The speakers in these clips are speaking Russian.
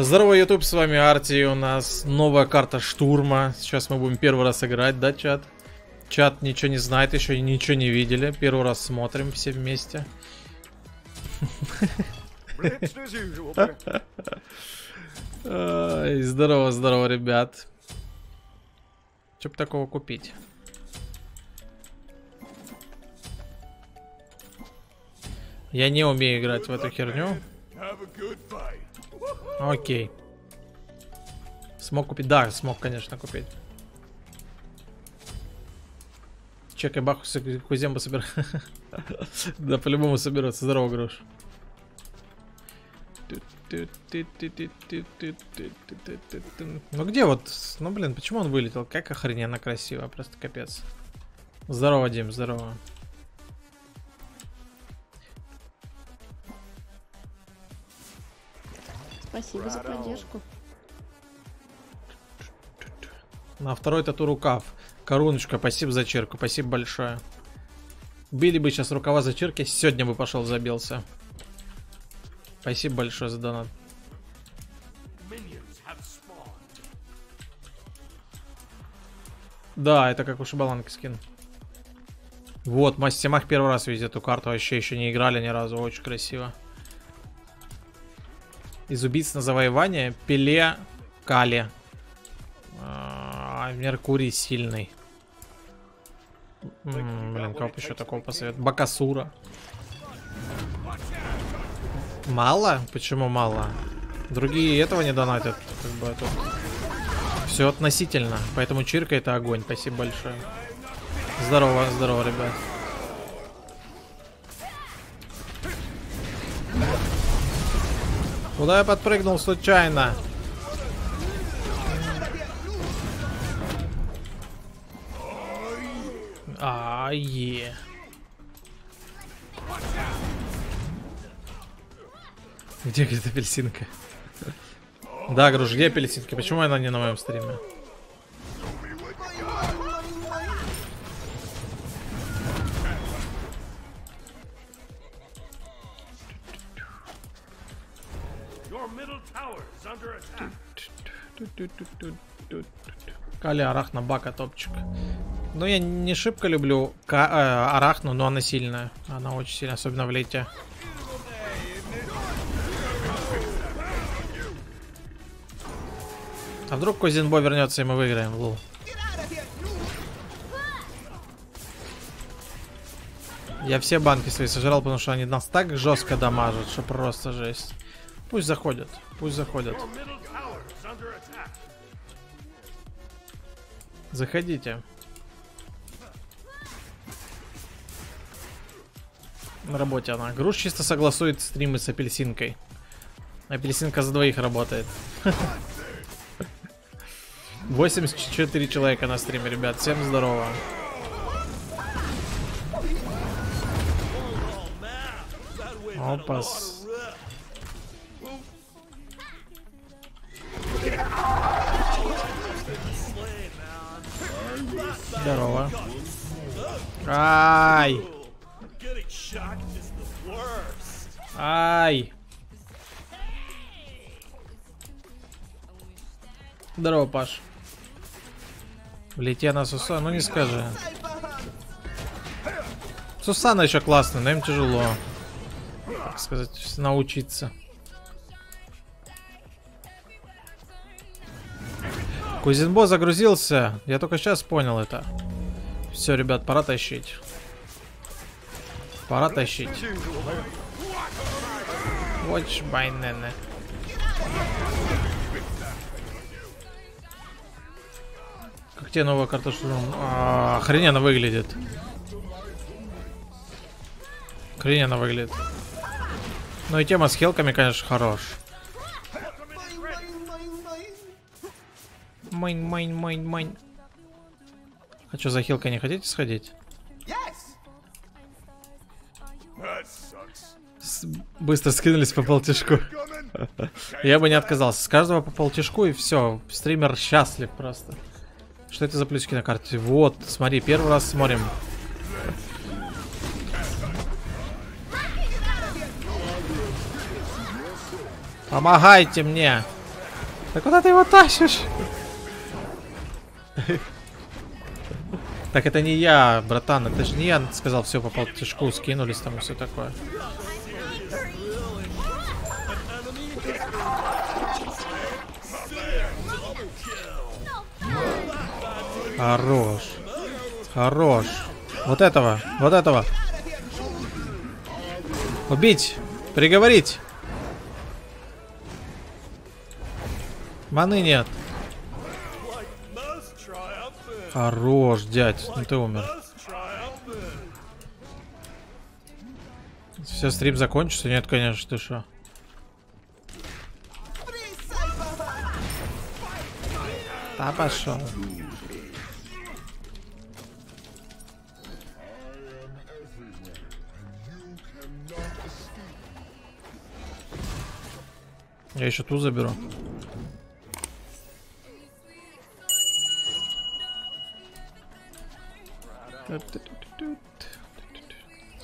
Здорово, YouTube, с вами Арти, у нас новая карта штурма. Сейчас мы будем первый раз играть, да, чат? Чат ничего не знает, еще ничего не видели. Первый раз смотрим все вместе. Здорово, здорово, ребят. Что бы такого купить? Я не умею играть в эту херню. Окей. Смог купить? Да, смог, конечно, купить. Чекай бахус Куземба собирать. Да, по-любому соберется. Здорово, Груш. Ну где вот? Ну блин, почему он вылетел? Как охрененно красиво, просто капец. Здорово, Дим, здорово. Спасибо за поддержку. На второй тату рукав. Коруночка, спасибо за черку, спасибо большое. Били бы сейчас рукава за черки, сегодня бы пошел забился. Спасибо большое за донат. Да, это как у Шибаланки скин. Вот, Мастимах первый раз видит эту карту, вообще еще не играли ни разу, очень красиво. Из убийц на завоевание Пеле Кали. А, Меркурий сильный. Блин, кого еще такого посоветовать? Бакасура. Мало? Почему мало? Другие этого не донатят. Как бы тут все относительно. Поэтому Чирка это огонь. Спасибо большое. Здорово, здорово, ребят. Куда я подпрыгнул случайно? А, е. Где где апельсинка? Да, Груш, где апельсинка? Почему она не на моем стриме? Арахна Бака топчик. Ну, я не шибко люблю э, Арахну, но она сильная. Она очень сильная, особенно в лете. А вдруг Козинбо вернется и мы выиграем, лул. Я все банки свои сожрал, потому что они нас так жестко дамажат, что просто жесть. Пусть заходят, пусть заходят. Заходите. На работе она. Груш чисто согласует стримы с апельсинкой. Апельсинка за двоих работает. 84 человека на стриме, ребят. Всем здорово. Опас. Здорово. Ай! Ай! Здорово, Паш. Влетя на Сусана, ну не скажи. Сусана еще классный, но им тяжело. Так сказать, научиться. Кузинбо загрузился. Я только сейчас понял это. Все, ребят, пора тащить. Пора тащить. Watch by Nene. Как тебе новая карта штурм? А, охрененно выглядит. Охрененно выглядит. Ну и тема с хелками, конечно, хорош. Майн, майн, майн, майн. А что, за хилкой не хотите сходить? С быстро скинулись по полтишку. Я бы не отказался. С каждого по полтишку и все. Стример счастлив просто. Что это за плюсики на карте? Вот, смотри, первый раз смотрим. Помогайте мне. Да куда ты его тащишь? Так это не я, братан, это же не я сказал, все попал в тяжку, скинулись там и все такое. Хорош. Хорош. Вот этого, вот этого. Убить. Приговорить. Маны нет. Хорош, дядь. Ну ты умер. Все, стрим закончится? Нет, конечно, ты что? Да пошел. Я еще ту заберу.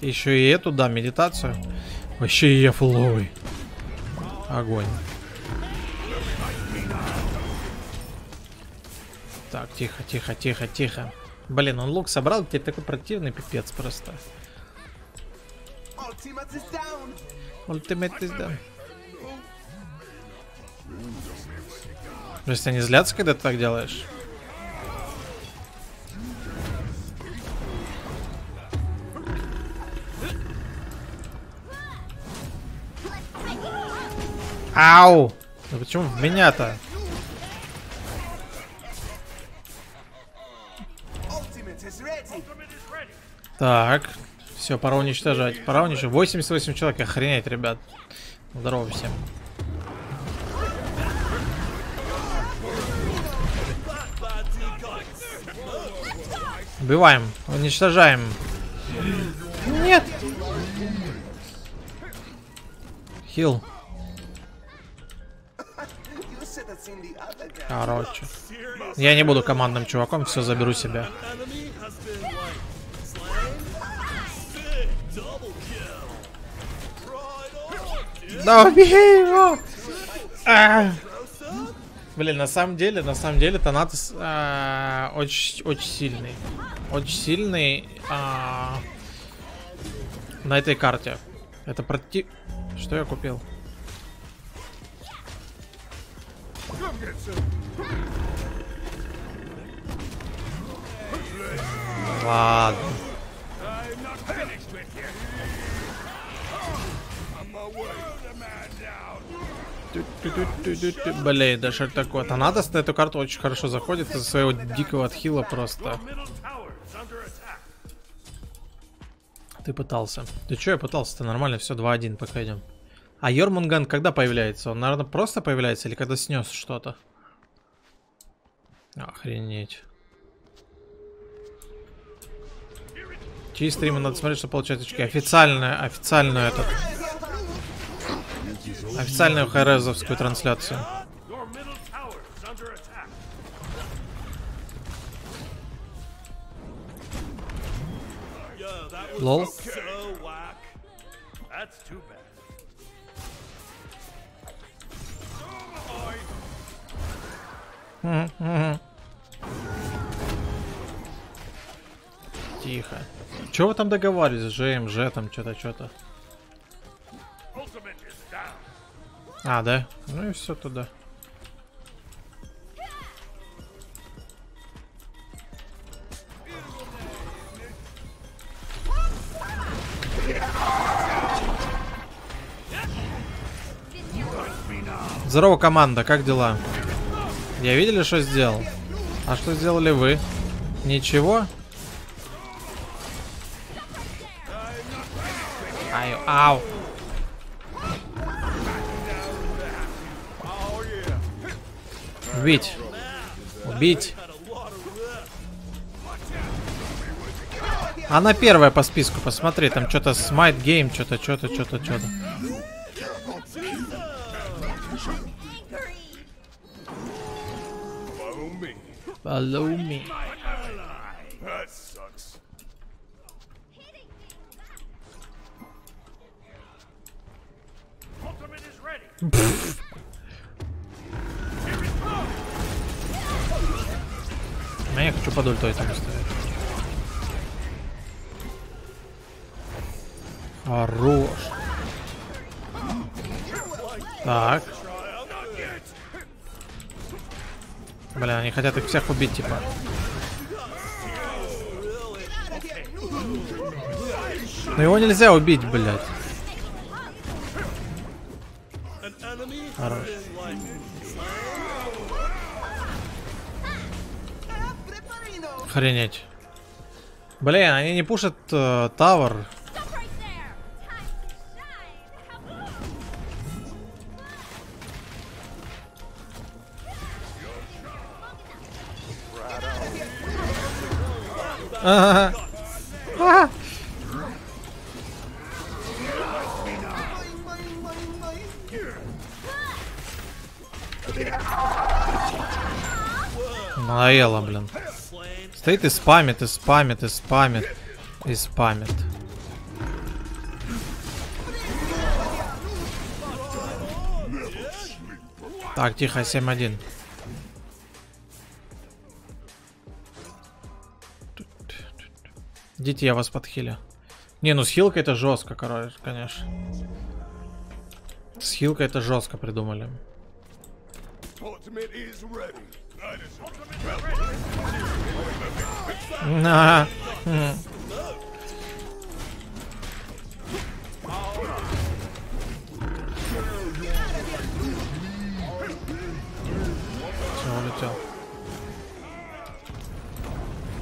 Еще и эту, да, медитацию. Вообще я фуловый. Огонь. Так, тихо, тихо, тихо, тихо. Блин, он лук собрал, теперь такой противный пипец просто. Ultimate is down. То есть они злятся, когда ты так делаешь? Ау! Ну почему в меня-то? Так, все, пора уничтожать. Пора уничтожать. 88 человек, охренеть, ребят. Здорово всем. Убиваем, уничтожаем. Нет. Хил. Короче. Я не буду командным чуваком, все заберу себя. Да убей его! А! Блин, на самом деле, на самом деле, Танатос а, очень, очень сильный. Очень сильный а, на этой карте. Это против... Что я купил? Ладно. Блин, да что такое? Танатос на эту карту очень хорошо заходит из-за своего дикого отхила просто. Ты пытался. Ты что я пытался-то? Нормально, все, 2-1, пока идем. А Йормунган когда появляется? Он, наверное, просто появляется или когда снес что-то? Охренеть. Чьи стримы надо смотреть, чтобы получать очки? Официальная, официальную этот. Официальную хайрезовскую трансляцию. Лол. Тихо. Чего вы там договаривались? ЖМЖ там что-то, что-то. А, да? Ну и все туда. Здорово, команда, как дела? Я видели, что сделал? А что сделали вы? Ничего? Ай, ау. Убить. Убить. Она первая по списку, посмотри, там что-то Smite game, что-то, что-то, что-то, что-то. Follow me. Follow me. That sucks. Ultimate is ready. А я хочу под ультой там стоять. Хорош. Так. Бля, они хотят их всех убить, типа. Но его нельзя убить, блядь. Хорош. Охренеть. Блин, они не пушат э, тавер. Ага. Блин. Стоит и спамит, и спамит, и спамит, и спамит. Так, тихо, 7-1. Идите, я вас подхилю. Не, ну с хилкой это жестко, короче, конечно. С хилкой это жестко придумали. М. Всё, улетел.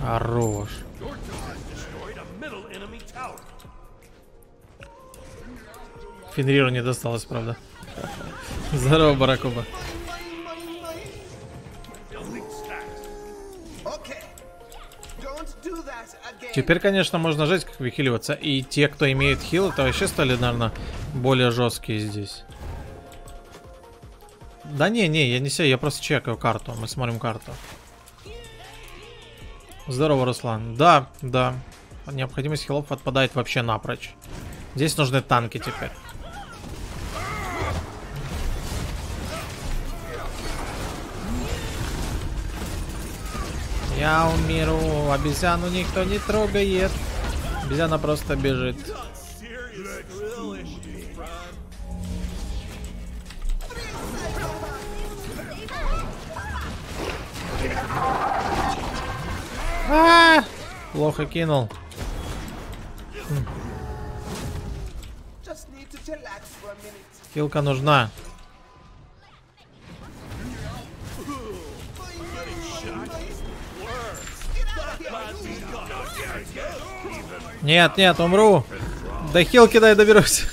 Хорош. Фенриру не досталось, правда. Здорово, Баракуба. Теперь, конечно, можно жить, как выхиливаться. И те, кто имеет хил, это вообще стали, наверное, более жесткие здесь. Да не, не, я не все, я просто чекаю карту. Мы смотрим карту. Здорово, Руслан. Да, да. Необходимость хилов отпадает вообще напрочь. Здесь нужны танки теперь. Я умиру, обезьяну никто не трогает. Обезьяна просто бежит. Issue, Prime. А, Плохо кинул. Minute. Хилка нужна. Нет, нет, умру. До хилки дай доберусь.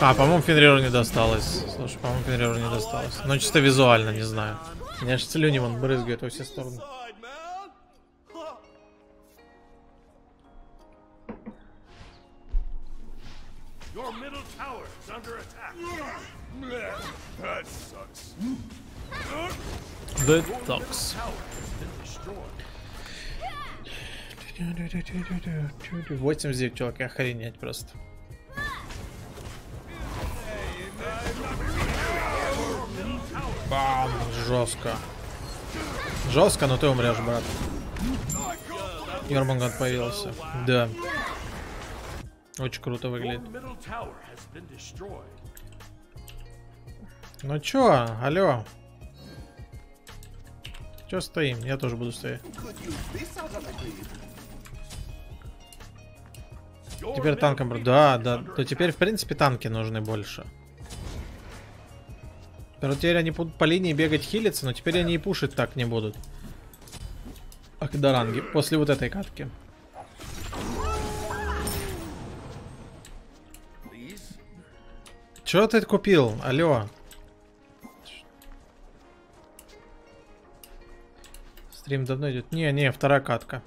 А, по-моему, Фенриру не досталось. Слушай, по-моему, Фенриру не досталось. Но чисто визуально, не знаю. У меня аж слюни вон брызгают во все стороны. That sucks. Has been destroyed. 89 человек, охренеть просто. Бам, жестко. Жестко, но ты умрешь, брат. Йормунган появился. Да. Очень круто выглядит. Ну чё, алло. Чё стоим? Я тоже буду стоять. Теперь танком... Да, да. То теперь, в принципе, танки нужны больше. Pero теперь они будут по линии бегать хилиться, но теперь они и пушить так не будут. Акдаранги. После вот этой катки. Чё ты купил? Алло. Стрим давно идет. Не, не, вторая катка.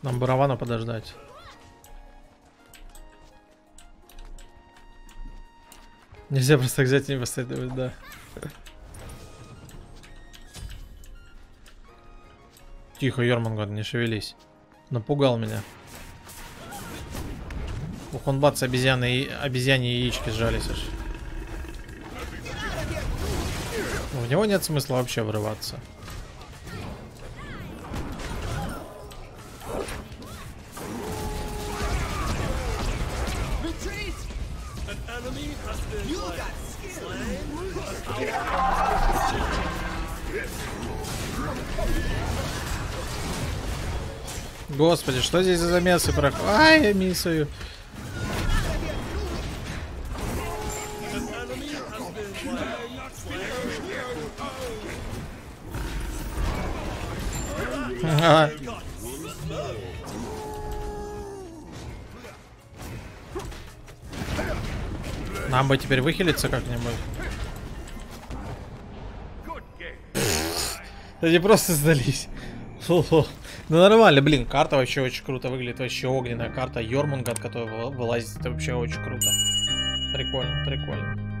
Нам Баравана подождать. Нельзя просто взять и не поставить, да. Тихо, Йорманган, не шевелись. Напугал меня. Ух, он бац, обезьяны, обезьяне яички сжались аж. В него нет смысла вообще врываться. Господи, что здесь за замесы проходят? Ай, я миссую. Нам бы теперь выхилиться как-нибудь. Они просто сдались. Хо-хо. Ну нормально, блин, карта вообще очень круто выглядит. Вообще огненная карта. Йормунгат, который вы- вылазит, это вообще очень круто. Прикольно, прикольно.